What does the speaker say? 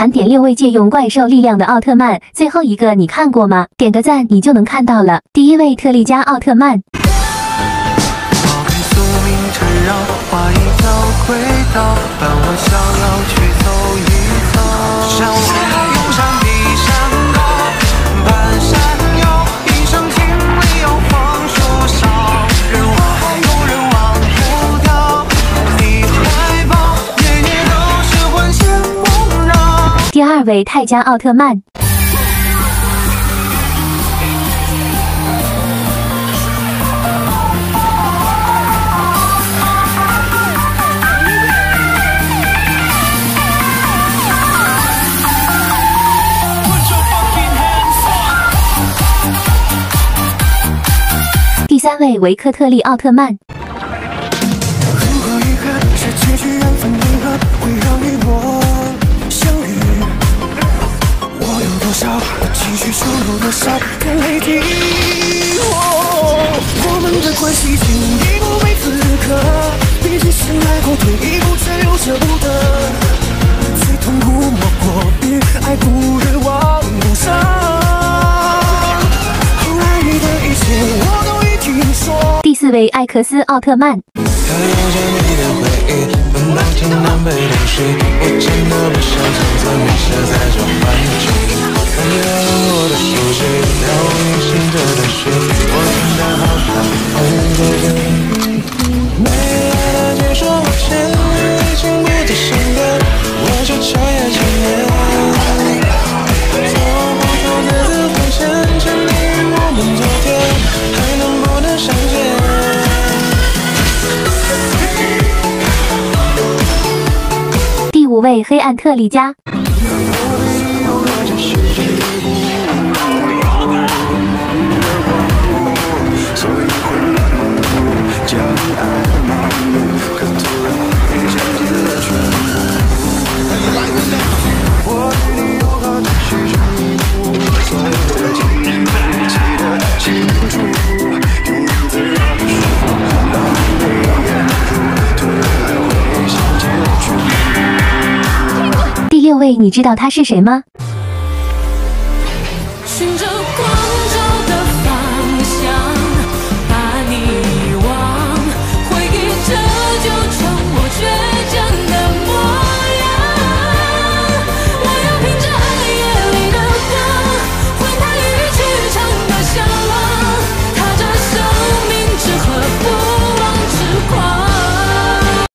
盘点六位借用怪兽力量的奥特曼，最后一个你看过吗？点个赞，你就能看到了。第一位特利迦奥特曼。抛开宿命缠绕，画一条轨道，伴我逍遥去走二位泰迦奥特曼。第三位维克特利奥特曼。们的关系经历过每次刻，毕竟醒来后退一步，却又舍不得。最痛苦莫过于爱不得忘不伤。后来你的一切我都已听说。第四位艾克斯奥特曼。它有着你的回忆，奔波天南北东西，我真的不想从此迷失在这幻为黑暗特利迦。第六位，你知道他是谁吗？